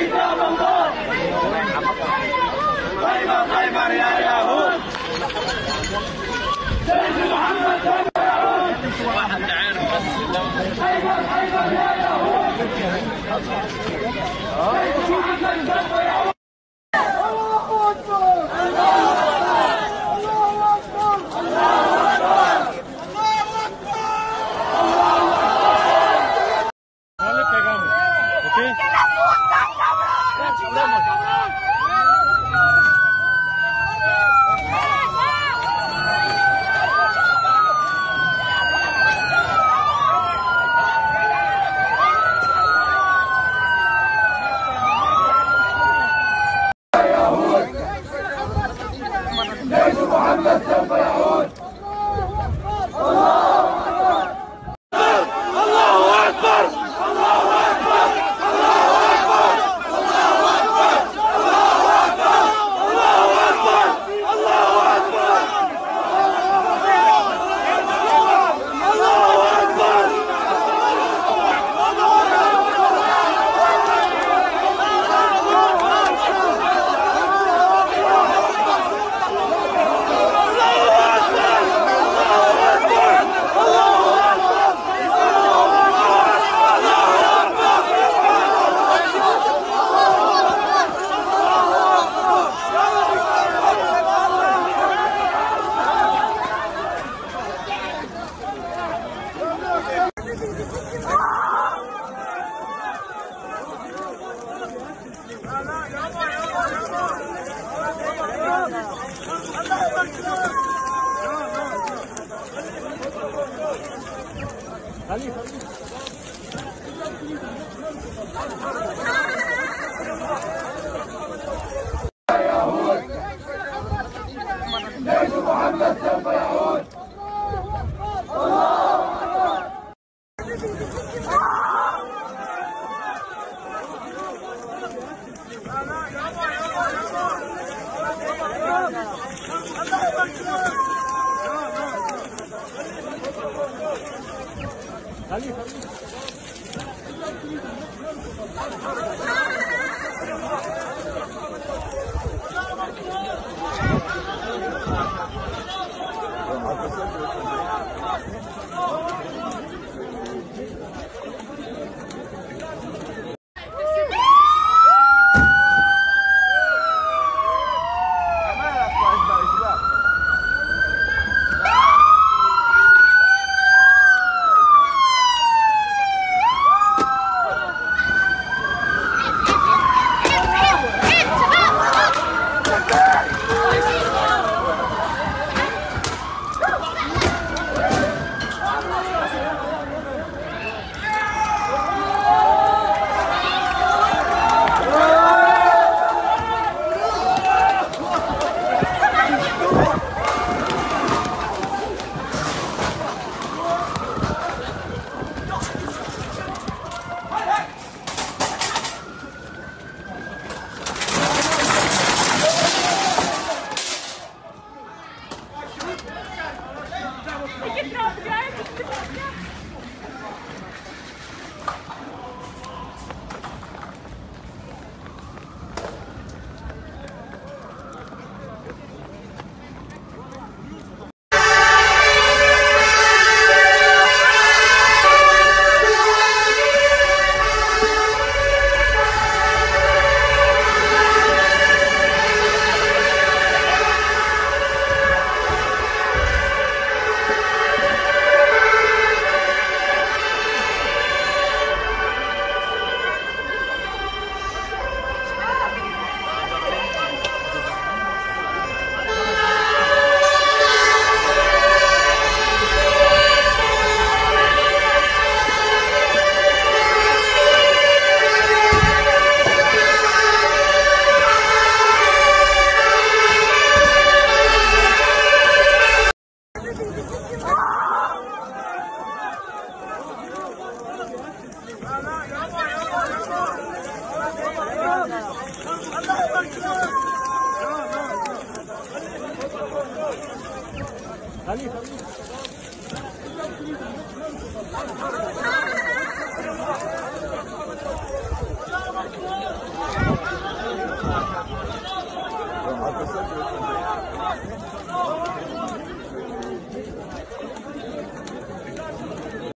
كتاب الله خيبر خيبر يا يهود سيد محمد خيبر يهود خيبر خيبر يا يهود خليه خليه Tá ali, tá ali. Ja, ja, ja. 아 니, 아 니, 이앞뒤로이렇게하는것도나쁘지않 아.